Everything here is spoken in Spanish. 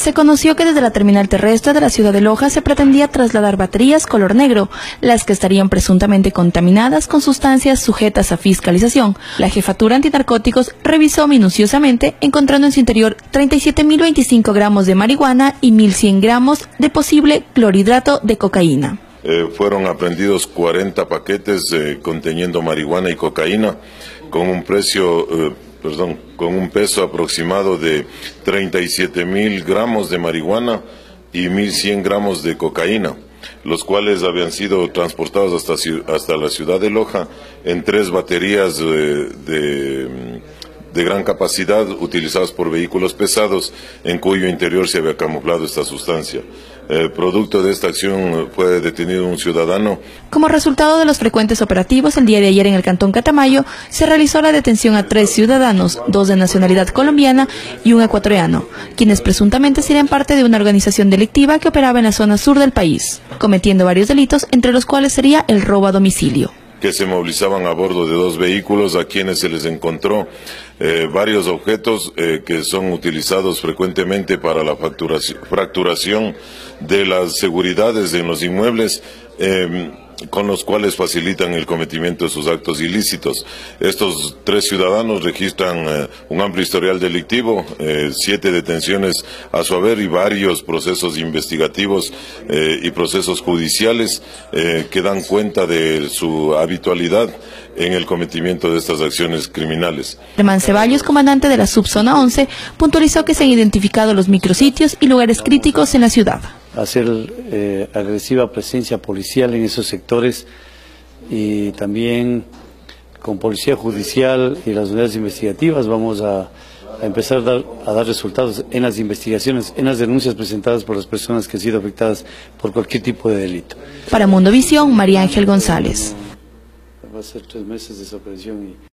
Se conoció que desde la terminal terrestre de la ciudad de Loja se pretendía trasladar baterías color negro, las que estarían presuntamente contaminadas con sustancias sujetas a fiscalización. La jefatura antinarcóticos revisó minuciosamente, encontrando en su interior 37.025 gramos de marihuana y 1.100 gramos de posible clorhidrato de cocaína. Eh, fueron aprendidos 40 paquetes eh, conteniendo marihuana y cocaína con un precio eh, perdón, con un peso aproximado de 37 mil gramos de marihuana y 1.100 gramos de cocaína, los cuales habían sido transportados hasta, hasta la ciudad de Loja en tres baterías de de gran capacidad utilizadas por vehículos pesados en cuyo interior se había camuflado esta sustancia. Producto de esta acción fue detenido un ciudadano. Como resultado de los frecuentes operativos, el día de ayer en el Cantón Catamayo se realizó la detención a tres ciudadanos, dos de nacionalidad colombiana y un ecuatoriano, quienes presuntamente serían parte de una organización delictiva que operaba en la zona sur del país, cometiendo varios delitos, entre los cuales sería el robo a domicilio que se movilizaban a bordo de dos vehículos a quienes se les encontró eh, varios objetos eh, que son utilizados frecuentemente para la fracturación de las seguridades en los inmuebles. Eh, con los cuales facilitan el cometimiento de sus actos ilícitos. Estos tres ciudadanos registran eh, un amplio historial delictivo, eh, siete detenciones a su haber y varios procesos investigativos eh, y procesos judiciales que dan cuenta de su habitualidad en el cometimiento de estas acciones criminales. Germán Ceballos, comandante de la subzona 11, puntualizó que se han identificado los micrositios y lugares críticos en la ciudad hacer eh, agresiva presencia policial en esos sectores y también con policía judicial y las unidades investigativas vamos a, empezar a dar, a dar, resultados en las investigaciones, en las denuncias presentadas por las personas que han sido afectadas por cualquier tipo de delito. Para Mundo Visión, María Ángel González. Va a ser tres meses de desaparición y